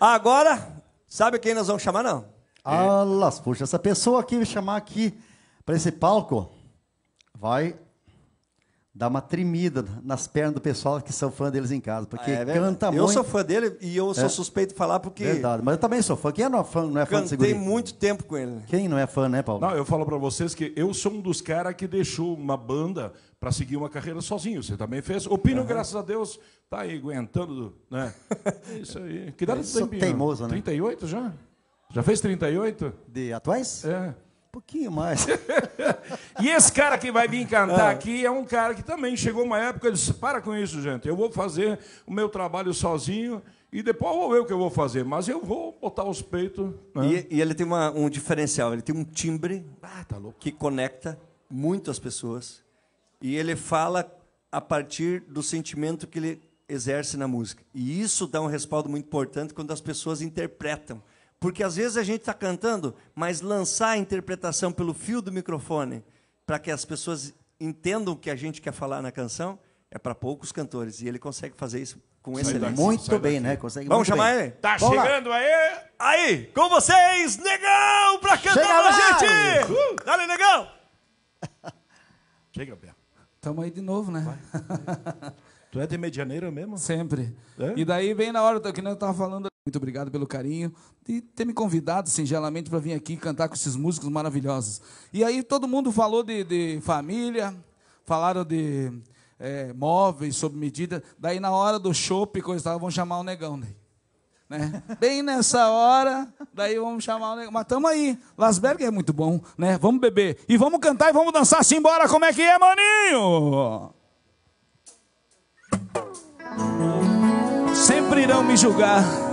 Agora, sabe quem nós vamos chamar, não? Alas, puxa, essa pessoa aqui, chamar aqui para esse palco, vai dar uma tremida nas pernas do pessoal que são fã deles em casa, porque Ah, é canta eu muito. sou fã dele e eu sou É. suspeito de falar porque Verdade, mas eu também sou fã. Quem não é fã, não é fã cantei muito tempo com ele. Quem não é fã, né, Paulo? Não, eu falo pra vocês que eu sou um dos caras que deixou uma banda pra seguir uma carreira sozinho. Você também fez. O Pino, graças a Deus, tá aí aguentando, né? É Isso aí. Que idade Eu tu sou tem, Pino? teimoso, né? 38 já? Já fez 38? De atuais? É. Um pouquinho mais. E esse cara que vai vir cantar aqui é um cara que também chegou uma época e disse: para com isso, gente. Eu vou fazer o meu trabalho sozinho e depois eu vou ver o que eu vou fazer. Mas eu vou botar os peitos. né? E, e ele tem uma- um diferencial, ele tem um timbre Ah, tá que conecta muito as pessoas. E ele fala a partir do sentimento que ele exerce na música. E isso dá um respaldo muito importante quando as pessoas interpretam. Porque às vezes a gente está cantando, mas lançar a interpretação pelo fio do microfone para que as pessoas entendam o que a gente quer falar na canção é para poucos cantores. E ele consegue fazer isso com Sai excelência. daqui. muito bem, daqui. né? Consegue Vamos muito chamar bem. ele? Tá Vamos lá. chegando aí! Aí, com vocês, Negão, pra cantar Chega pra gente! Uh, Dale, Negão! Chega, Bia. Tamo aí de novo, né? Tu é de Medianeira mesmo? Sempre. É? E daí, bem na hora, que nem eu tava falando, muito obrigado pelo carinho de ter me convidado singelamente para vir aqui cantar com esses músicos maravilhosos. E aí todo mundo falou de, de família, falaram de é, móveis sob medida. Daí na hora do chopp, coisa e tal, vão chamar o negão, né? né? Bem nessa hora, daí vamos chamar o negão. Mas tamo aí. Lasberg é muito bom, né? Vamos beber. E vamos cantar e vamos dançar assim, bora. Como é que é, maninho? Sempre irão me julgar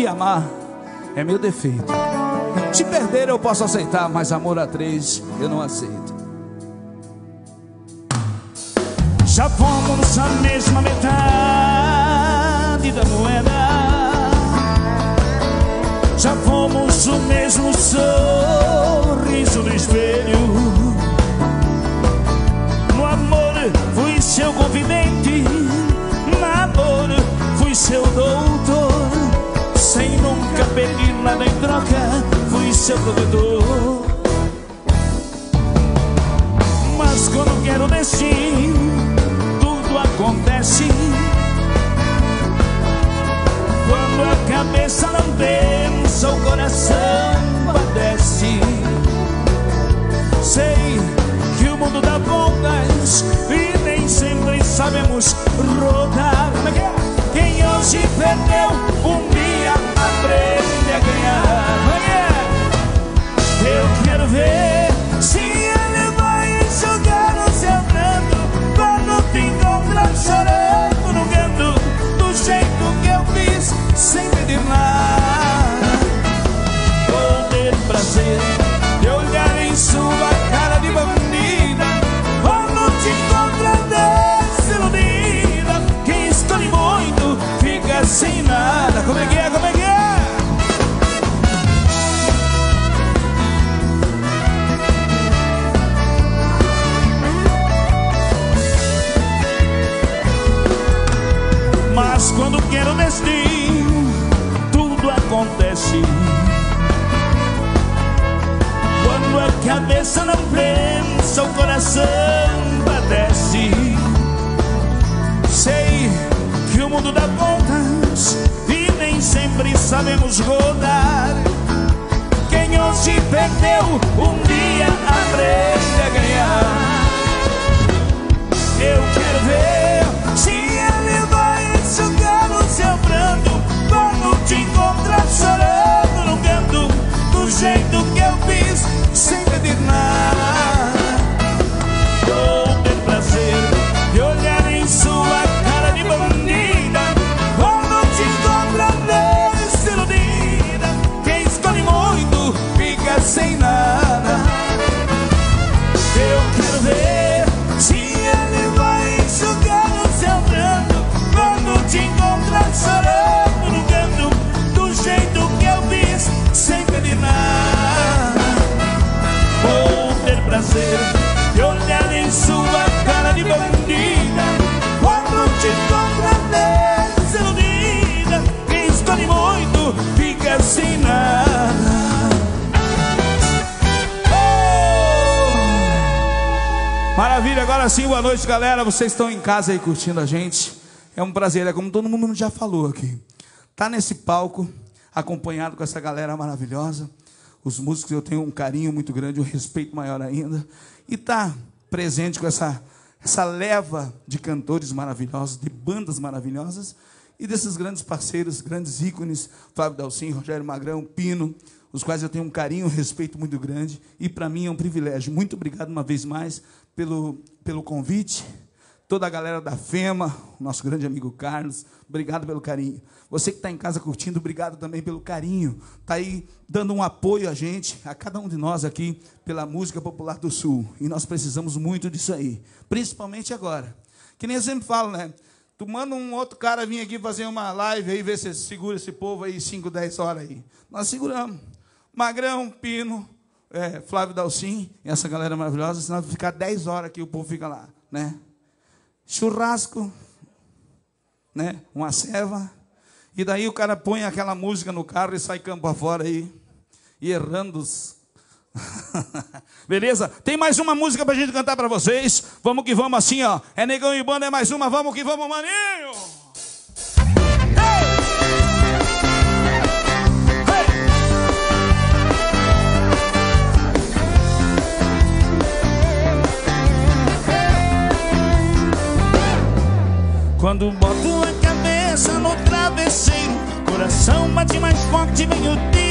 que amar é meu defeito. Te perder eu posso aceitar, mas amor a três eu não aceito. Já fomos a mesma metade da moeda. Já fomos o mesmo sorriso do espelho. No amor fui seu confidente, no amor fui seu doutor. Pedir nada em troca, fui seu provedor. Mas quando quero destino, tudo acontece. Quando a cabeça não pensa, o coração padece. Sei que o mundo dá voltas e nem sempre sabemos rodar. É é? Quem hoje perdeu, é? Eu Mas quando quero destino, tudo acontece. Quando a cabeça não pensa, o coração padece. Sei que o mundo dá voltas e nem sempre sabemos rodar. Quem hoje perdeu, um dia aprende a ganhar. Agora sim, boa noite, galera. Vocês estão em casa aí curtindo a gente. É um prazer, é como todo mundo já falou aqui. Tá nesse palco, acompanhado com essa galera maravilhosa. Os músicos eu tenho um carinho muito grande, um respeito maior ainda. E tá presente com essa, essa leva de cantores maravilhosos, de bandas maravilhosas e desses grandes parceiros, grandes ícones, Flávio Dalcin, Rogério Magrão, Pino, os quais eu tenho um carinho, um respeito muito grande e para mim é um privilégio. Muito obrigado uma vez mais pelo, pelo convite. Toda a galera da FEMA, nosso grande amigo Carlos, obrigado pelo carinho. Você que está em casa curtindo, obrigado também pelo carinho. Está aí dando um apoio a gente, a cada um de nós aqui, pela música popular do Sul. E nós precisamos muito disso aí, principalmente agora. Que nem eu sempre falo, né? Tu manda um outro cara vir aqui fazer uma live aí, ver se segura esse povo aí 5, 10 horas aí. Nós seguramos. Magrão, Pino, é, Flávio Dalcin, essa galera maravilhosa, senão ficar 10 horas aqui o povo fica lá, né? Churrasco, né? Uma ceva. E daí o cara põe aquela música no carro e sai campo afora aí, e errando os Beleza? Tem mais uma música pra gente cantar pra vocês. Vamos que vamos assim, ó. É Negão e Banda, é mais uma. Vamos que vamos, maninho! Quando boto a cabeça no travesseiro, coração bate mais forte, vem o desespero.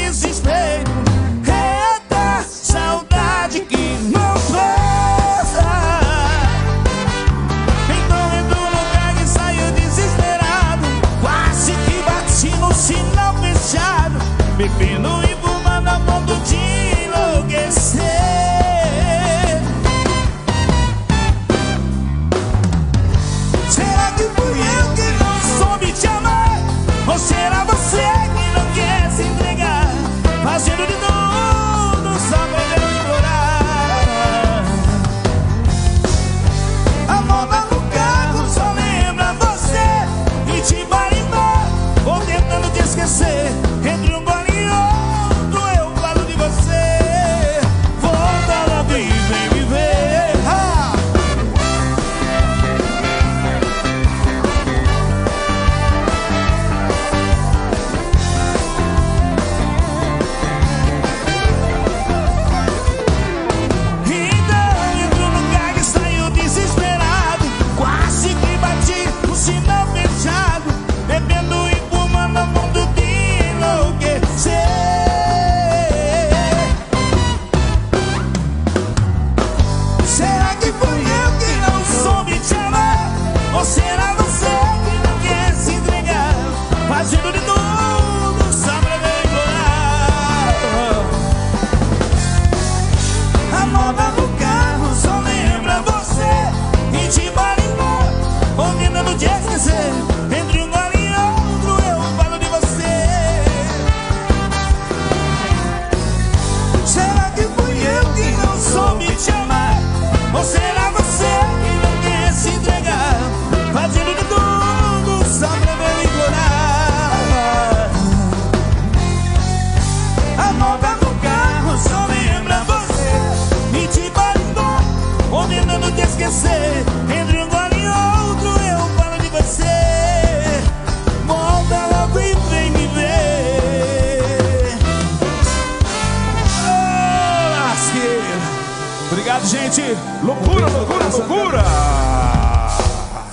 Gente Loucura, loucura, loucura!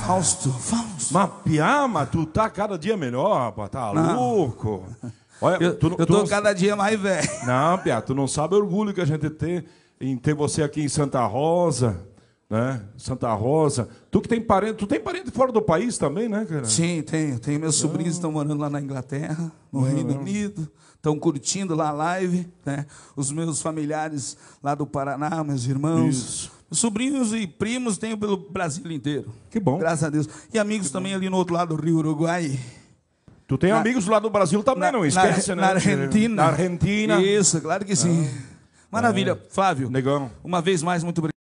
Fausto, Fausto Mas, Piama, tu tá cada dia melhor, pô, tá Não. louco. Olha, Eu, tu, eu tu tô não- cada dia mais velho Não, Pia, tu não sabe o orgulho que a gente tem em ter você aqui em Santa Rosa, né? Santa Rosa. Tu que tem parente, tu tem parente fora do país também, né, cara? Sim, tenho. Tenho meus sobrinhos que estão morando lá na Inglaterra, no Reino Unido. Estão curtindo lá a live. Né? Os meus familiares lá do Paraná, meus irmãos. Isso. Sobrinhos e primos tenho pelo Brasil inteiro. Que bom. Graças a Deus. E amigos também ali no outro lado do Rio Uruguai. Tu tem Na- amigos lá do Brasil também, não esquece, na, né? Na Argentina. Na Argentina. Isso, claro que sim. Maravilha. Flávio, Negão. uma vez mais, muito obrigado.